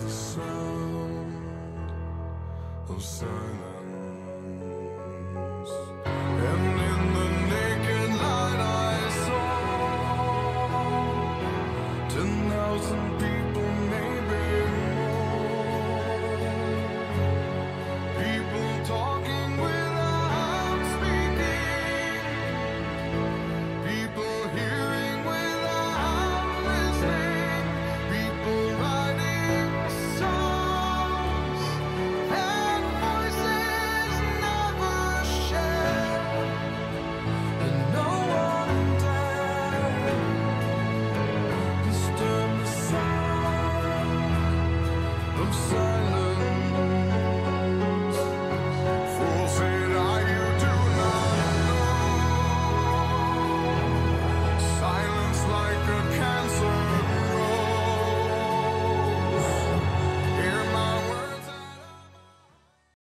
the sound of silence. so